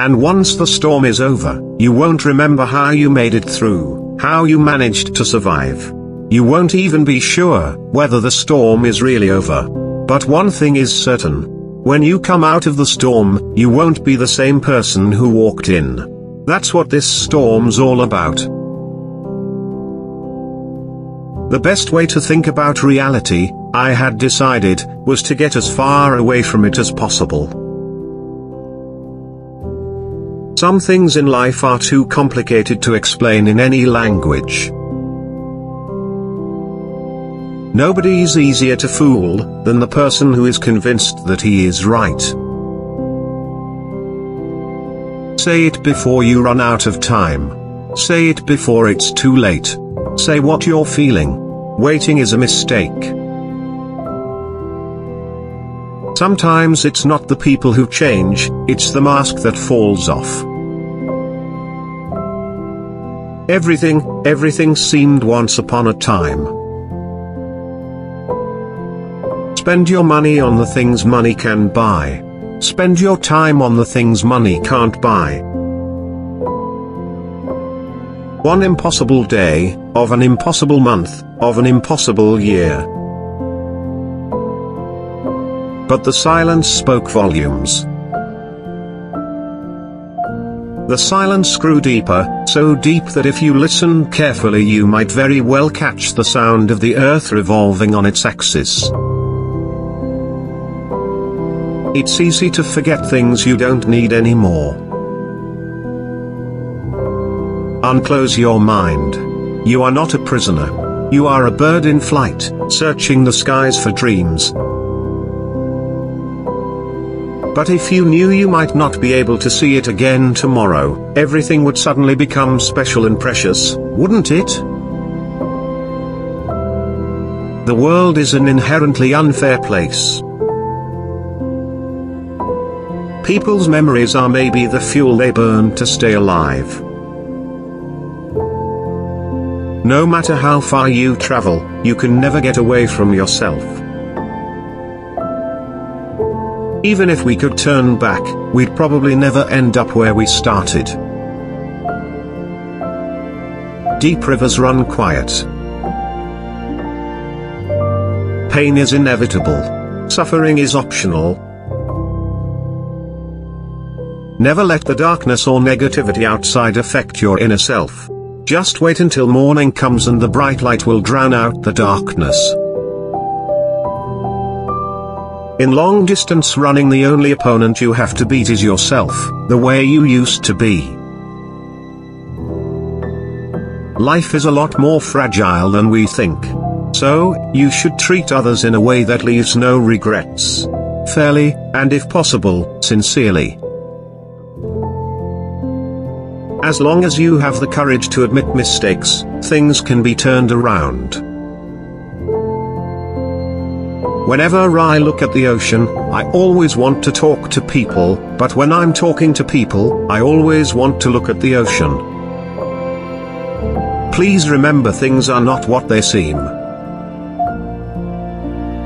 And once the storm is over, you won't remember how you made it through, how you managed to survive. You won't even be sure whether the storm is really over. But one thing is certain. When you come out of the storm, you won't be the same person who walked in. That's what this storm's all about. The best way to think about reality, I had decided, was to get as far away from it as possible. Some things in life are too complicated to explain in any language. Nobody is easier to fool than the person who is convinced that he is right. Say it before you run out of time. Say it before it's too late. Say what you're feeling. Waiting is a mistake. Sometimes it's not the people who change, it's the mask that falls off. Everything, everything seemed once upon a time. Spend your money on the things money can buy. Spend your time on the things money can't buy. One impossible day, of an impossible month, of an impossible year. But the silence spoke volumes. The silence grew deeper, so deep that if you listen carefully you might very well catch the sound of the earth revolving on its axis. It's easy to forget things you don't need anymore. Unclose your mind. You are not a prisoner. You are a bird in flight, searching the skies for dreams. But if you knew you might not be able to see it again tomorrow, everything would suddenly become special and precious, wouldn't it? The world is an inherently unfair place. People's memories are maybe the fuel they burn to stay alive. No matter how far you travel, you can never get away from yourself. Even if we could turn back, we'd probably never end up where we started. Deep rivers run quiet. Pain is inevitable. Suffering is optional. Never let the darkness or negativity outside affect your inner self. Just wait until morning comes and the bright light will drown out the darkness. In long distance running the only opponent you have to beat is yourself, the way you used to be. Life is a lot more fragile than we think. So, you should treat others in a way that leaves no regrets. Fairly, and if possible, sincerely. As long as you have the courage to admit mistakes, things can be turned around. Whenever I look at the ocean, I always want to talk to people, but when I'm talking to people, I always want to look at the ocean. Please remember things are not what they seem.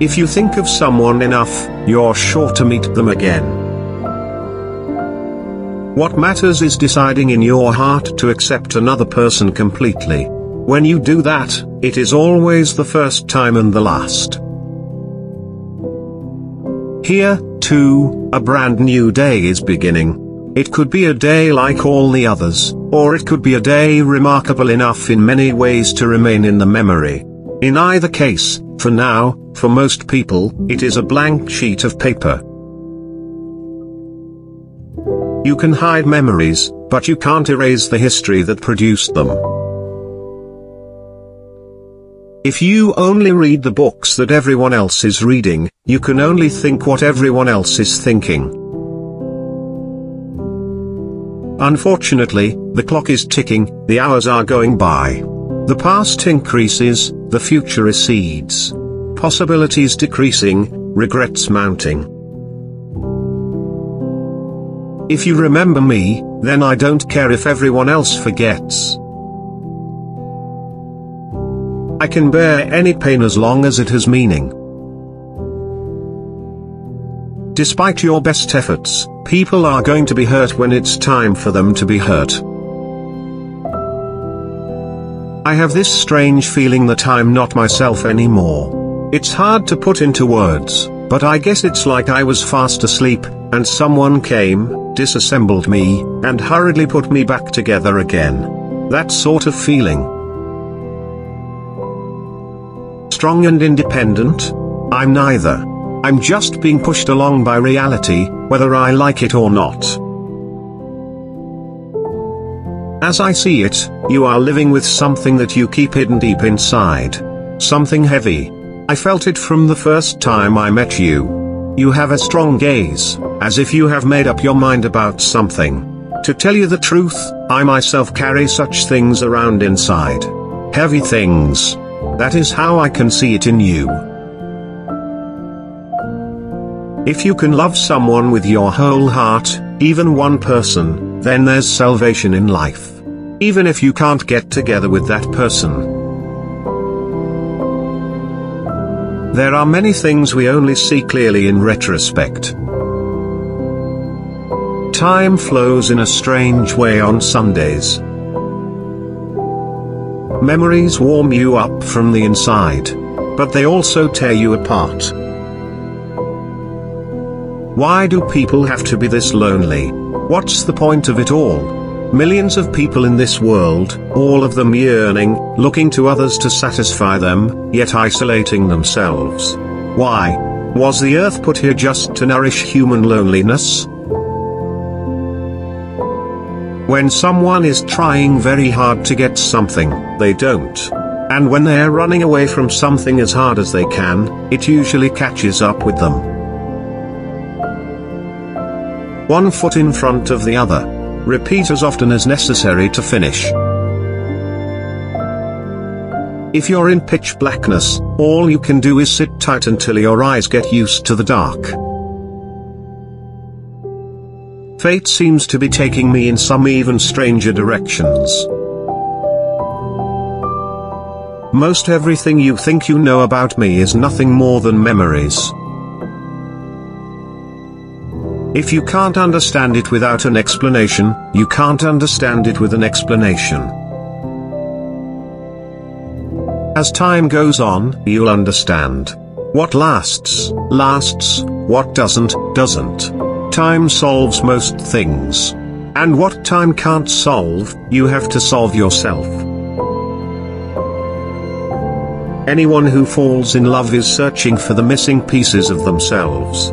If you think of someone enough, you're sure to meet them again. What matters is deciding in your heart to accept another person completely. When you do that, it is always the first time and the last. Here, too, a brand new day is beginning. It could be a day like all the others, or it could be a day remarkable enough in many ways to remain in the memory. In either case, for now, for most people, it is a blank sheet of paper. You can hide memories, but you can't erase the history that produced them. If you only read the books that everyone else is reading, you can only think what everyone else is thinking. Unfortunately, the clock is ticking, the hours are going by. The past increases, the future recedes. Possibilities decreasing, regrets mounting. If you remember me, then I don't care if everyone else forgets. I can bear any pain as long as it has meaning. Despite your best efforts, people are going to be hurt when it's time for them to be hurt. I have this strange feeling that I'm not myself anymore. It's hard to put into words, but I guess it's like I was fast asleep, and someone came, disassembled me, and hurriedly put me back together again. That sort of feeling. Strong and independent? I'm neither. I'm just being pushed along by reality, whether I like it or not. As I see it, you are living with something that you keep hidden deep inside. Something heavy. I felt it from the first time I met you. You have a strong gaze, as if you have made up your mind about something. To tell you the truth, I myself carry such things around inside. Heavy things. That is how I can see it in you. If you can love someone with your whole heart, even one person, then there's salvation in life. Even if you can't get together with that person. There are many things we only see clearly in retrospect. Time flows in a strange way on Sundays. Memories warm you up from the inside. But they also tear you apart. Why do people have to be this lonely? What's the point of it all? Millions of people in this world, all of them yearning, looking to others to satisfy them, yet isolating themselves. Why? Was the earth put here just to nourish human loneliness? When someone is trying very hard to get something, they don't. And when they're running away from something as hard as they can, it usually catches up with them. One foot in front of the other. Repeat as often as necessary to finish. If you're in pitch blackness, all you can do is sit tight until your eyes get used to the dark. Fate seems to be taking me in some even stranger directions. Most everything you think you know about me is nothing more than memories. If you can't understand it without an explanation, you can't understand it with an explanation. As time goes on, you'll understand. What lasts, lasts, what doesn't, doesn't. Time solves most things. And what time can't solve, you have to solve yourself. Anyone who falls in love is searching for the missing pieces of themselves.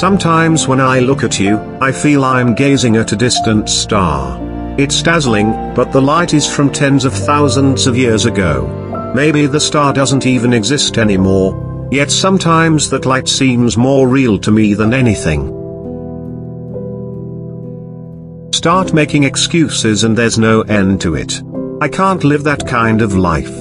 Sometimes when I look at you, I feel I'm gazing at a distant star. It's dazzling, but the light is from tens of thousands of years ago. Maybe the star doesn't even exist anymore, yet sometimes that light seems more real to me than anything. Start making excuses and there's no end to it. I can't live that kind of life.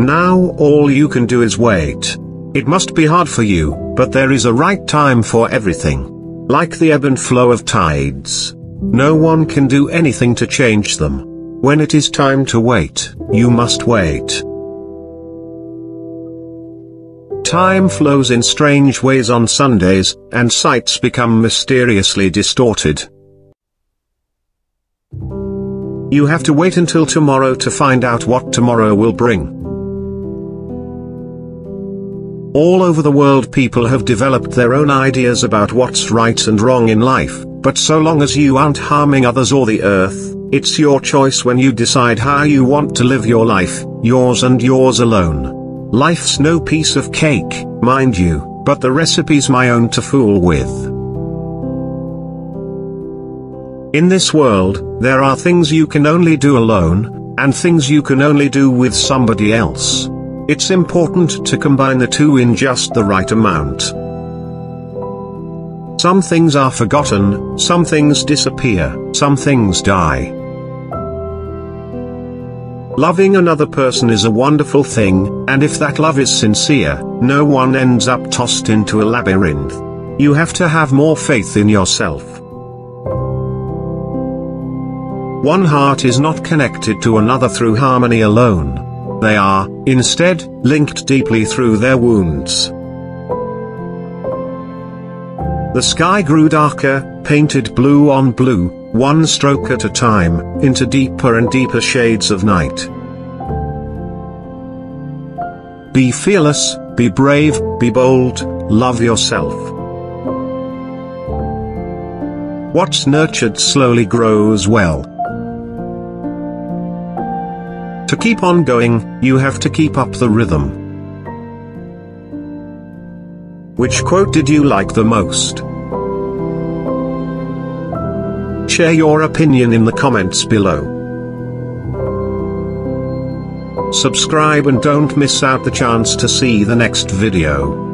Now all you can do is wait. It must be hard for you, but there is a right time for everything. Like the ebb and flow of tides. No one can do anything to change them. When it is time to wait, you must wait. Time flows in strange ways on Sundays, and sights become mysteriously distorted. You have to wait until tomorrow to find out what tomorrow will bring. All over the world people have developed their own ideas about what's right and wrong in life, but so long as you aren't harming others or the earth, it's your choice when you decide how you want to live your life, yours and yours alone. Life's no piece of cake, mind you, but the recipe's my own to fool with. In this world, there are things you can only do alone, and things you can only do with somebody else. It's important to combine the two in just the right amount. Some things are forgotten, some things disappear, some things die. Loving another person is a wonderful thing, and if that love is sincere, no one ends up tossed into a labyrinth. You have to have more faith in yourself. One heart is not connected to another through harmony alone. they are, instead, linked deeply through their wounds. The sky grew darker, painted blue on blue, one stroke at a time, into deeper and deeper shades of night. Be fearless, be brave, be bold, love yourself. What's nurtured slowly grows well. To keep on going, you have to keep up the rhythm. Which quote did you like the most? Share your opinion in the comments below. Subscribe and don't miss out the chance to see the next video.